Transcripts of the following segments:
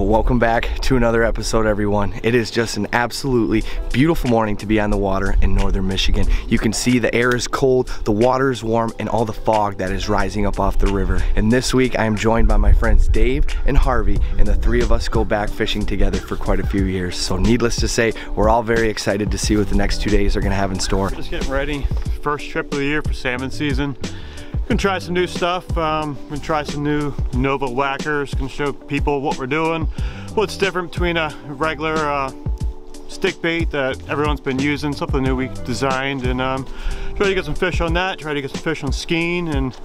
Well, welcome back to another episode, everyone. It is just an absolutely beautiful morning to be on the water in northern Michigan. You can see the air is cold, the water is warm, and all the fog that is rising up off the river. And this week, I am joined by my friends Dave and Harvey, and the three of us go back fishing together for quite a few years. So, needless to say, we're all very excited to see what the next two days are going to have in store. Just getting ready. First trip of the year for salmon season. Gonna try some new stuff. Um, gonna try some new Nova whackers. Gonna show people what we're doing. What's different between a regular uh, stick bait that everyone's been using, something new we designed, and um, try to get some fish on that. Try to get some fish on skein, and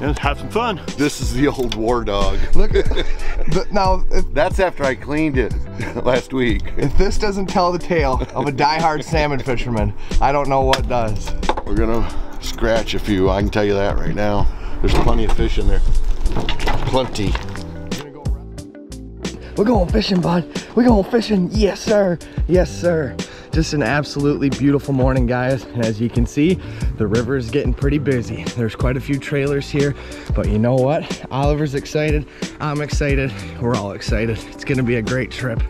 you know, have some fun. This is the old war dog. Look, the, now if, That's after I cleaned it last week. if this doesn't tell the tale of a die-hard salmon fisherman, I don't know what does. We're gonna scratch a few, I can tell you that right now. There's plenty of fish in there. Plenty. We're going fishing, bud. We're going fishing. Yes, sir. Yes, sir. Just an absolutely beautiful morning, guys. And as you can see, the river is getting pretty busy. There's quite a few trailers here, but you know what? Oliver's excited. I'm excited. We're all excited. It's gonna be a great trip.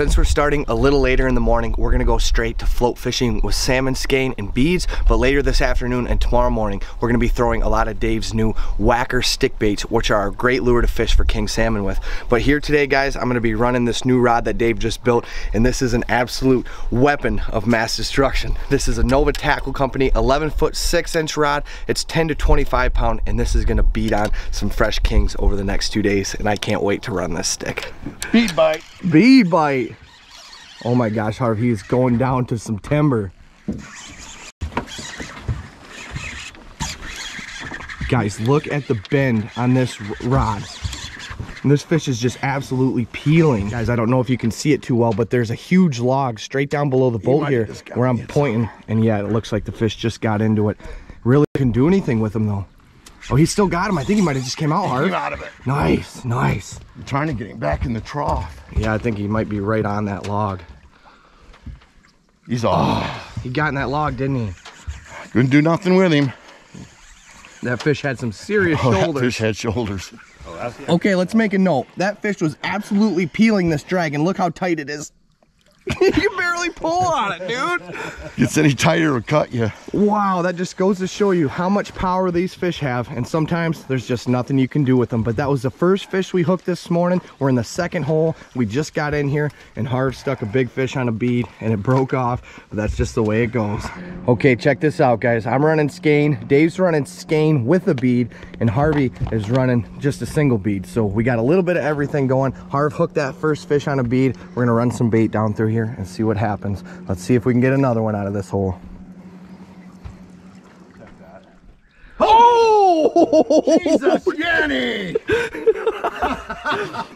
Since we're starting a little later in the morning, we're gonna go straight to float fishing with salmon, skein, and beads. But later this afternoon and tomorrow morning, we're gonna be throwing a lot of Dave's new whacker stick baits, which are a great lure to fish for king salmon with. But here today, guys, I'm gonna be running this new rod that Dave just built, and this is an absolute weapon of mass destruction. This is a Nova Tackle Company 11 foot 6 inch rod. It's 10 to 25 pound, and this is gonna beat on some fresh kings over the next two days, and I can't wait to run this stick. Bead bite. Bead bite. Oh my gosh, Harv, is going down to some timber. Guys, look at the bend on this rod. And this fish is just absolutely peeling. Guys, I don't know if you can see it too well, but there's a huge log straight down below the boat might here have just got where I'm pointing. And yeah, it looks like the fish just got into it. Really couldn't do anything with him though. Oh, he still got him. I think he might have just came out, Harv. Came out of it. Nice, nice. I'm trying to get him back in the trough. Yeah, I think he might be right on that log. He's off. Oh, he got in that log, didn't he? Couldn't do nothing with him. That fish had some serious Oh, that shoulders. fish had shoulders. Okay, let's make a note. That fish was absolutely peeling this dragon. Look how tight it is. you can barely pull on it, dude. Gets any tighter, it'll cut you. Wow, that just goes to show you how much power these fish have. And sometimes there's just nothing you can do with them. But that was the first fish we hooked this morning. We're in the second hole. We just got in here and Harv stuck a big fish on a bead and it broke off. But that's just the way it goes. Okay, check this out, guys. I'm running skein. Dave's running skein with a bead and Harvey is running just a single bead. So we got a little bit of everything going. Harv hooked that first fish on a bead. We're gonna run some bait down through here and see what happens. Let's see if we can get another one out of this hole. Oh! Jesus, Yanny!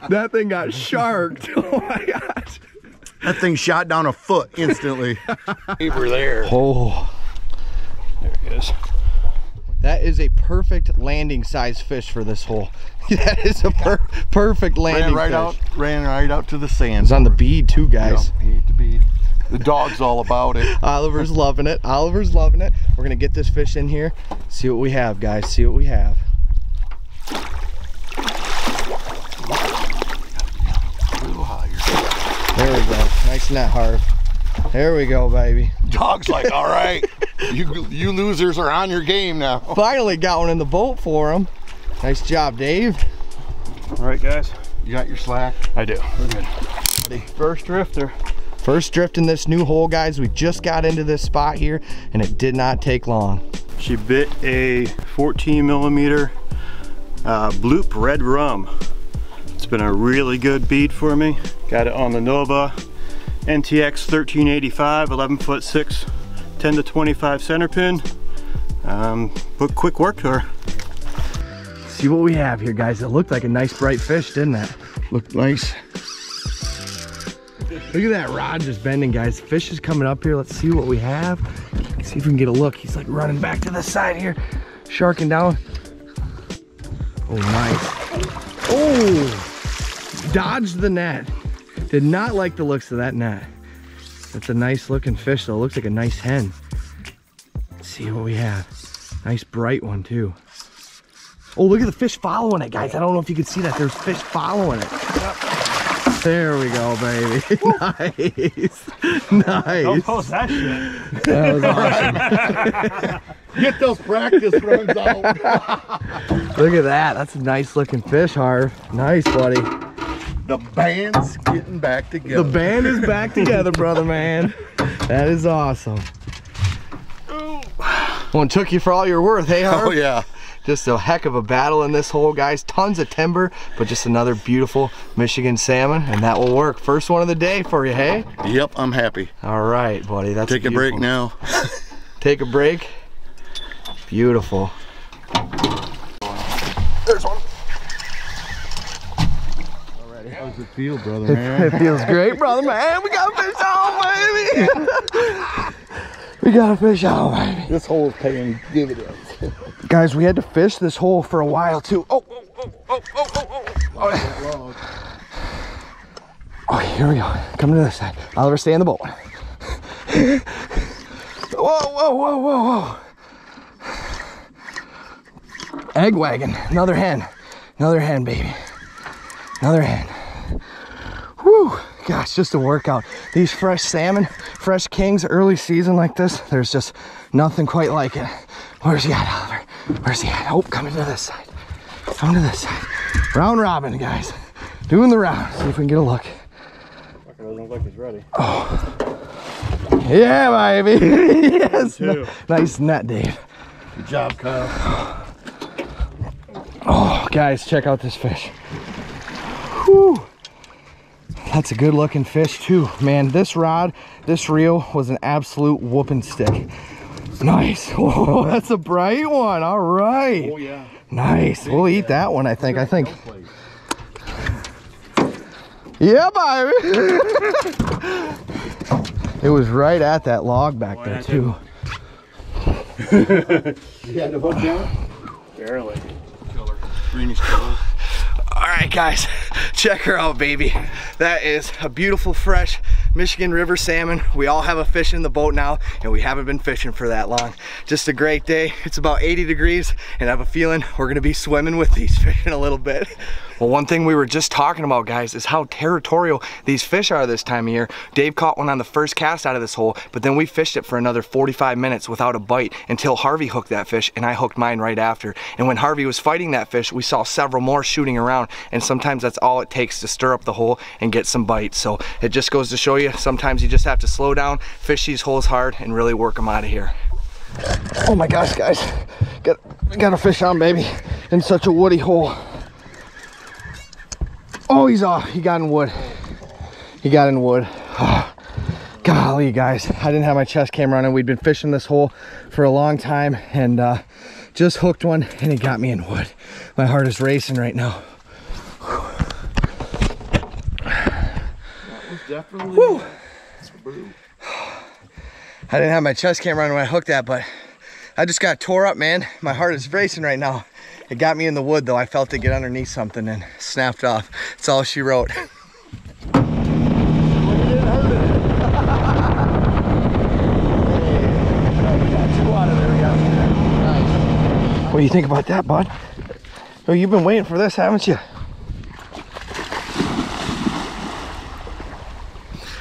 That thing got sharked. Oh my gosh. That thing shot down a foot instantly. Over there. Oh, There he is. That is a perfect landing size fish for this hole. that is a per perfect landing ran right fish. out, ran right out to the sand. It's on the bead too, guys. Yeah, he ate the bead. The dog's all about it. Oliver's loving it. Oliver's loving it. We're gonna get this fish in here. See what we have, guys. See what we have. There we go. Nice net, Harv. There we go, baby. Dog's like, all right, you you losers are on your game now. Finally got one in the boat for him. Nice job, Dave. All right, guys. You got your slack? I do. We're good. Ready. First drifter. First drift in this new hole, guys. We just got into this spot here, and it did not take long. She bit a 14 millimeter uh, bloop red rum. It's been a really good beat for me. Got it on the Nova NTX 1385, 11 foot 6, 10 to 25 center pin. Um, but quick work to her. See what we have here, guys. It looked like a nice bright fish, didn't it? Looked nice. Look at that rod just bending, guys. Fish is coming up here. Let's see what we have. See if we can get a look. He's like running back to the side here. sharking down. Oh, nice. Oh, dodged the net. Did not like the looks of that net. That's a nice looking fish though. Looks like a nice hen. Let's see what we have. Nice bright one too. Oh, look at the fish following it, guys. I don't know if you can see that. There's fish following it. There we go, baby. nice. nice. Don't post that shit. That was awesome. Get those practice runs out. Look at that. That's a nice looking fish, Harv. Nice, buddy. The band's getting back together. The band is back together, brother man. That is awesome. One took you for all you're worth, hey? Oh yeah. Just a heck of a battle in this hole, guys. Tons of timber, but just another beautiful Michigan salmon, and that will work. First one of the day for you, hey? Yep, I'm happy. All right, buddy. That's Take a break beautiful. now. Take a break. Beautiful. There's one. How's it feel, brother man? It feels great, brother man. We got a fish on, baby. we got a fish on, baby. this hole is paying dividends. Guys, we had to fish this hole for a while too. Oh, oh, oh, oh, oh, oh, oh. Oh, oh here we go. Coming to this side. Oliver, stay in the boat. whoa, whoa, whoa, whoa, whoa. Egg wagon. Another hen. Another hen, baby. Another hen. Gosh, just a workout. These fresh salmon, fresh kings, early season like this, there's just nothing quite like it. Where's he at, Oliver? Where's he at? Oh, coming to this side. Coming to this side. Round robin, guys. Doing the round. See if we can get a look. Doesn't look like he's ready. Oh. Yeah, baby. yes. Nice net, Dave. Good job, Kyle. Oh, guys, check out this fish. Whew. That's a good looking fish too. Man, this rod, this reel was an absolute whooping stick. Nice. Oh, that's a bright one. All right. Oh yeah. Nice. We'll eat that one, I think. I think. Yeah, baby. it was right at that log back there too. You had to hook down? Barely. Greenish color. All right, guys, check her out, baby. That is a beautiful, fresh Michigan River salmon. We all have a fish in the boat now, and we haven't been fishing for that long. Just a great day. It's about 80 degrees, and I have a feeling we're gonna be swimming with these fish in a little bit. Well, one thing we were just talking about, guys, is how territorial these fish are this time of year. Dave caught one on the first cast out of this hole, but then we fished it for another 45 minutes without a bite until Harvey hooked that fish, and I hooked mine right after. And when Harvey was fighting that fish, we saw several more shooting around, and sometimes that's all it takes to stir up the hole and get some bites. So it just goes to show you, sometimes you just have to slow down, fish these holes hard, and really work them out of here. Oh my gosh, guys. Got, got a fish on, baby, in such a woody hole. Oh, he's off. He got in wood. He got in wood. Golly, guys. I didn't have my chest cam and We'd been fishing this hole for a long time and uh, just hooked one and he got me in wood. My heart is racing right now. Definitely. I didn't have my chest cam running when I hooked that, but I just got tore up, man. My heart is racing right now. It got me in the wood though. I felt it get underneath something and snapped off. That's all she wrote. What do you think about that, bud? Oh, you've been waiting for this, haven't you?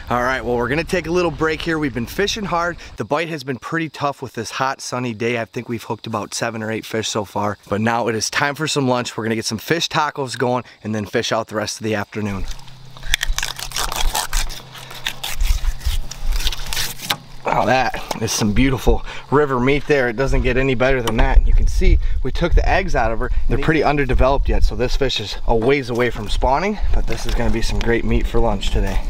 All right, well, we're gonna take a little break here. We've been fishing hard. The bite has been pretty tough with this hot, sunny day. I think we've hooked about seven or eight fish so far. But now it is time for some lunch. We're gonna get some fish tacos going and then fish out the rest of the afternoon. Wow, that is some beautiful river meat there. It doesn't get any better than that. You can see we took the eggs out of her. They're pretty underdeveloped yet, so this fish is a ways away from spawning, but this is gonna be some great meat for lunch today.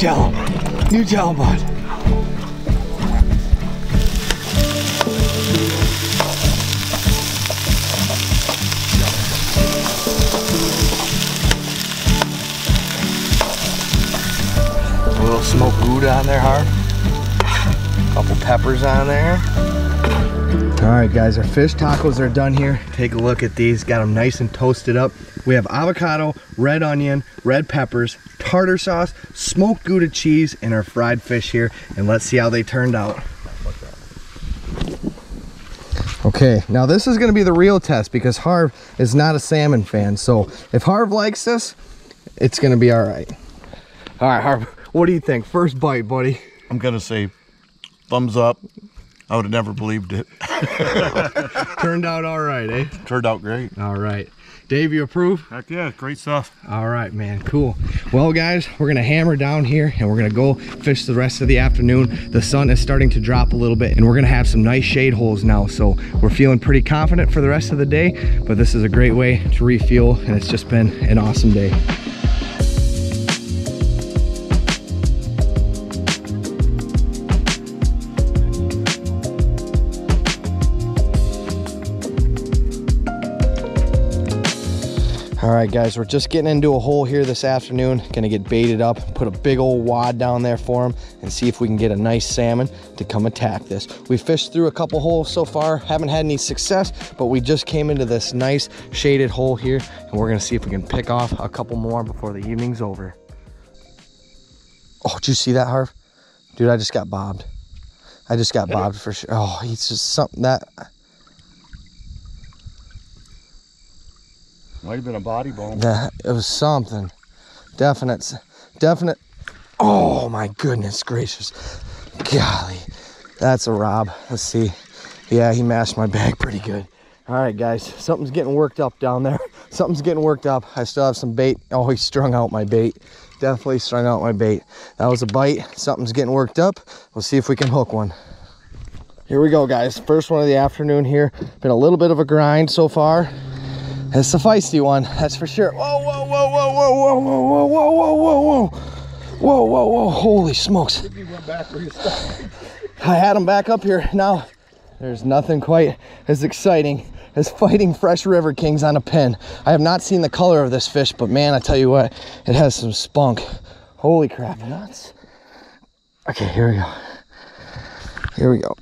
Jell, new Jell mod. A little smoked gouda on there, hard. Couple peppers on there. All right, guys, our fish tacos are done here. Take a look at these. Got them nice and toasted up. We have avocado, red onion, red peppers, tartar sauce, smoked Gouda cheese, and our fried fish here. And let's see how they turned out. Okay, now this is gonna be the real test because Harv is not a salmon fan. So if Harv likes this, it's gonna be all right. All right, Harv, what do you think? First bite, buddy. I'm gonna say thumbs up. I would have never believed it. Turned out all right, eh? Turned out great. All right. Dave, you approve? Heck yeah, great stuff. All right, man, cool. Well, guys, we're gonna hammer down here and we're gonna go fish the rest of the afternoon. The sun is starting to drop a little bit and we're gonna have some nice shade holes now. So we're feeling pretty confident for the rest of the day, but this is a great way to refuel and it's just been an awesome day. Right, guys, we're just getting into a hole here this afternoon. Gonna get baited up, put a big old wad down there for him, and see if we can get a nice salmon to come attack this. We fished through a couple holes so far, haven't had any success, but we just came into this nice shaded hole here, and we're gonna see if we can pick off a couple more before the evening's over. Oh, did you see that, Harv? Dude, I just got bobbed. I just got bobbed for sure. Oh, he's just something that Might have been a body bone. That it was something. Definite, definite. Oh my goodness gracious. Golly, that's a Rob. Let's see. Yeah, he mashed my bag pretty good. All right, guys, something's getting worked up down there. Something's getting worked up. I still have some bait. Oh, he strung out my bait. Definitely strung out my bait. That was a bite. Something's getting worked up. We'll see if we can hook one. Here we go, guys. First one of the afternoon here. Been a little bit of a grind so far. It's a feisty one, that's for sure. Whoa, whoa, whoa, whoa, whoa, whoa, whoa, whoa, whoa, whoa, whoa, whoa. Whoa, whoa, whoa, holy smokes. I had him back up here. Now, there's nothing quite as exciting as fighting fresh river kings on a pin. I have not seen the color of this fish, but man, I tell you what, it has some spunk. Holy crap, nuts. Okay, here we go. Here we go.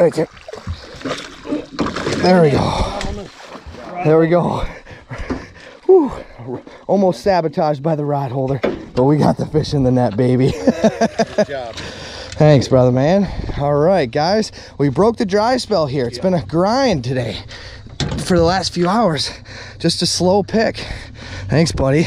Okay. There we go. There we go. Whew. Almost sabotaged by the rod holder, but we got the fish in the net, baby. Good job. Thanks, brother man. All right, guys, we broke the dry spell here. It's been a grind today for the last few hours. Just a slow pick. Thanks, buddy.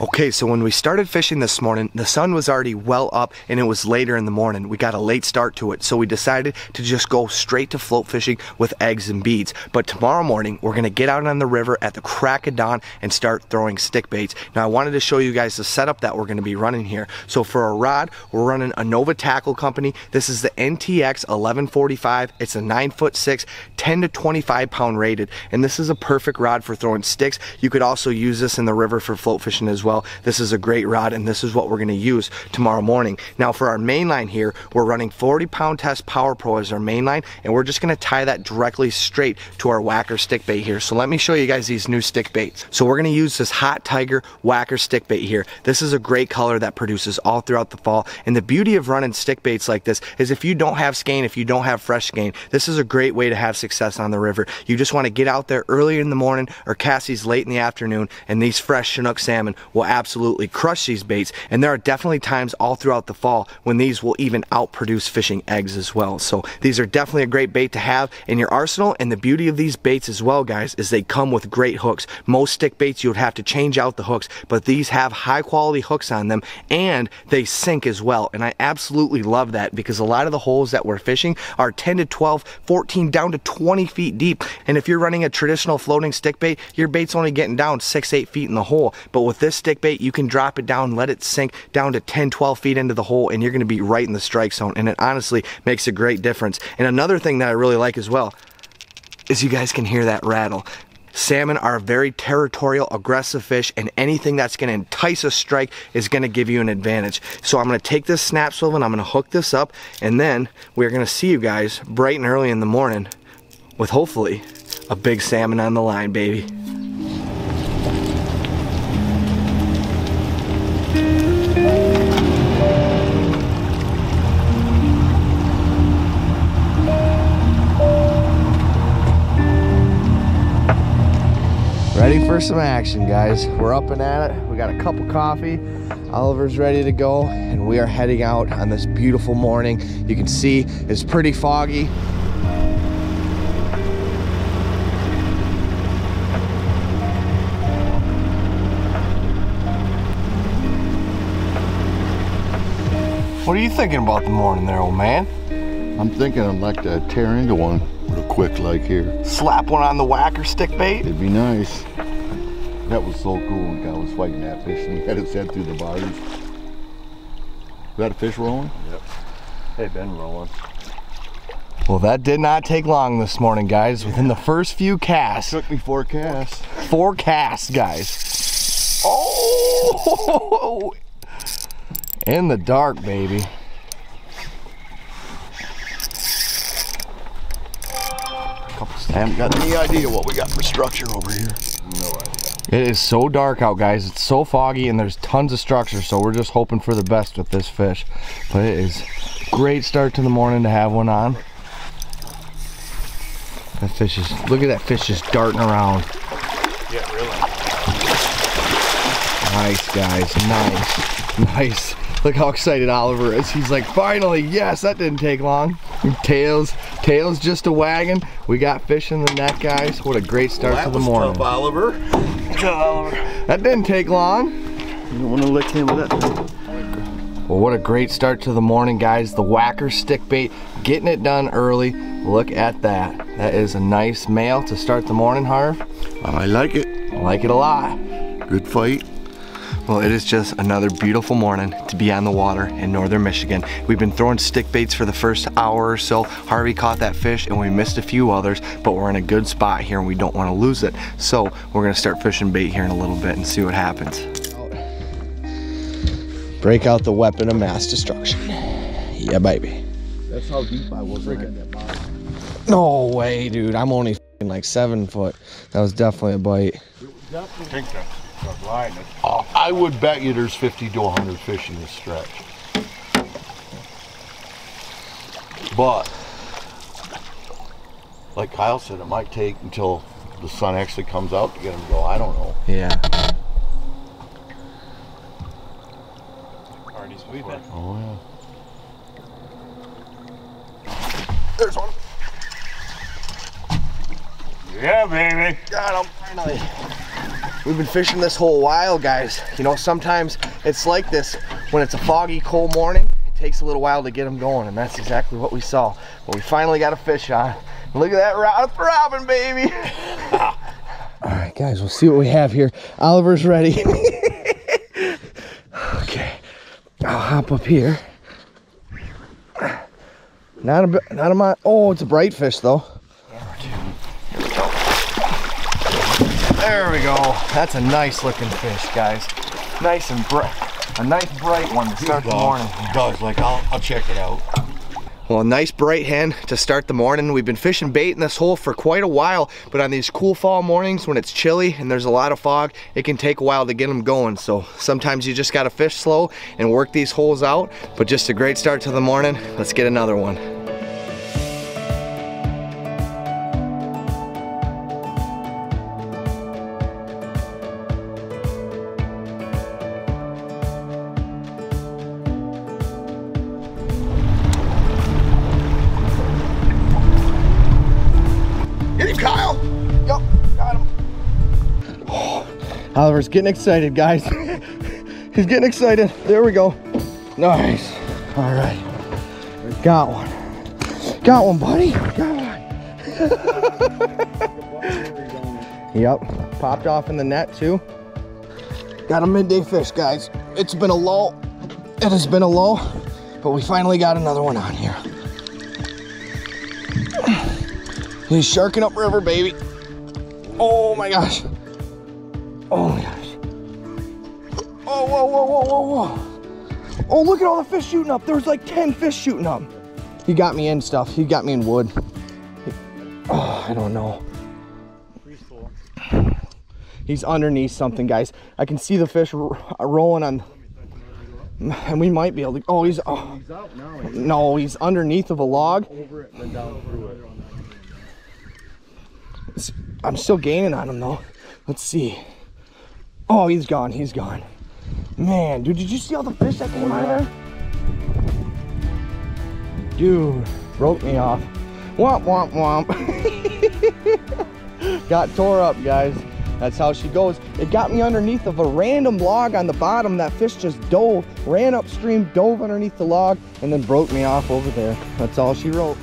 Okay, so when we started fishing this morning, the sun was already well up and it was later in the morning. We got a late start to it, so we decided to just go straight to float fishing with eggs and beads. But tomorrow morning, we're gonna get out on the river at the crack of dawn and start throwing stick baits. Now, I wanted to show you guys the setup that we're gonna be running here. So for a rod, we're running a Nova Tackle Company. This is the NTX 1145. It's a nine foot six, 10 to 25 pound rated, and this is a perfect rod for throwing sticks. You could also use this in the river for float fishing as well. This is a great rod and this is what we're gonna use tomorrow morning. Now for our main line here, we're running 40 pound test Power Pro as our main line and we're just gonna tie that directly straight to our whacker stick bait here. So let me show you guys these new stick baits. So we're gonna use this Hot Tiger whacker stick bait here. This is a great color that produces all throughout the fall. And the beauty of running stick baits like this is if you don't have skein, if you don't have fresh skein, this is a great way to have success on the river. You just wanna get out there early in the morning or cast these late in the afternoon and these fresh Chinook salmon will absolutely crush these baits. And there are definitely times all throughout the fall when these will even outproduce fishing eggs as well. So these are definitely a great bait to have in your arsenal. And the beauty of these baits as well, guys, is they come with great hooks. Most stick baits, you would have to change out the hooks, but these have high quality hooks on them and they sink as well. And I absolutely love that because a lot of the holes that we're fishing are 10 to 12, 14 down to 20 feet deep. And if you're running a traditional floating stick bait, your bait's only getting down six, eight feet in the hole. But with this stick bait, you can drop it down, let it sink down to 10, 12 feet into the hole, and you're gonna be right in the strike zone. And it honestly makes a great difference. And another thing that I really like as well is you guys can hear that rattle. Salmon are very territorial, aggressive fish, and anything that's gonna entice a strike is gonna give you an advantage. So I'm gonna take this snap swivel and I'm gonna hook this up, and then we're gonna see you guys bright and early in the morning with hopefully a big salmon on the line, baby. For some action, guys. We're up and at it. We got a cup of coffee. Oliver's ready to go, and we are heading out on this beautiful morning. You can see it's pretty foggy. What are you thinking about the morning there, old man? I'm thinking I'd like to tear into one real quick like here. Slap one on the whacker stick bait? It'd be nice. That was so cool when guy was fighting that fish and he had his head through the bars. Is that a fish rolling? They've been rolling. Well, that did not take long this morning, guys. Within the first few casts, Took me four casts. four casts, guys. Oh! In the dark, baby. I haven't got any idea what we got for structure over here. It is so dark out, guys. It's so foggy, and there's tons of structure, so we're just hoping for the best with this fish. But it is great start to the morning to have one on. That fish is, look at that fish just darting around. Yeah, really. Nice, guys. Nice. Nice. Look how excited Oliver is. He's like, finally, yes, that didn't take long. Tails, tails just a wagon. We got fish in the net, guys. What a great start to the morning. Oliver. That didn't take long. You don't want to lick him with that. Well, what a great start to the morning, guys. The whacker stick bait, getting it done early. Look at that. That is a nice male to start the morning, Harv. I like it. I like it a lot. Good fight. Well, it is just another beautiful morning to be on the water in northern Michigan. We've been throwing stick baits for the first hour or so. Harvey caught that fish and we missed a few others, but we're in a good spot here and we don't want to lose it. So we're gonna start fishing bait here in a little bit and see what happens. Break out the weapon of mass destruction. Yeah, baby. That's how deep I was when I had that bottom. No way, dude. I'm only like seven foot. That was definitely a bite. I think that's the. Oh, I would bet you there's 50 to 100 fish in this stretch. But, like Kyle said, it might take until the sun actually comes out to get them to go. I don't know. Yeah. Already sweeping. Oh, yeah. There's one. Yeah, baby. Got him. Finally. We've been fishing this whole while, guys. You know, sometimes it's like this when it's a foggy, cold morning. It takes a little while to get them going, and that's exactly what we saw. But we finally got a fish on. Look at that rod throbbing, baby. All right, guys, we'll see what we have here. Oliver's ready. okay, I'll hop up here. Not a, bit- not a Oh, it's a bright fish though. There we go. That's a nice looking fish, guys. Nice and bright. A nice bright one to start the morning. He does. Like, I'll, I'll check it out. Well, a nice bright hen to start the morning. We've been fishing bait in this hole for quite a while, but on these cool fall mornings when it's chilly and there's a lot of fog, it can take a while to get them going. So sometimes you just gotta fish slow and work these holes out, but just a great start to the morning. Let's get another one. Oliver's getting excited, guys. He's getting excited. There we go. Nice. All right. Got one. Got one, buddy. Got one. yep. Popped off in the net, too. Got a midday fish, guys. It's been a lull. It has been a lull, but we finally got another one on here. He's sharking up river, baby. Oh my gosh. Oh my gosh. Oh, whoa, whoa, whoa, whoa, whoa. Oh, look at all the fish shooting up. There's like 10 fish shooting up. He got me in stuff. He got me in wood. Oh, I don't know. He's underneath something, guys. I can see the fish ro- uh, rolling on. And we might be able to. Oh, he's. Oh. No, he's underneath of a log. I'm still gaining on him though. Let's see. Oh, he's gone. He's gone. Man, dude, did you see all the fish that came out of there? Dude, broke me off. Womp, womp, womp. Got tore up, guys. That's how she goes. It got me underneath of a random log on the bottom. That fish just dove, ran upstream, dove underneath the log, and then broke me off over there. That's all she wrote.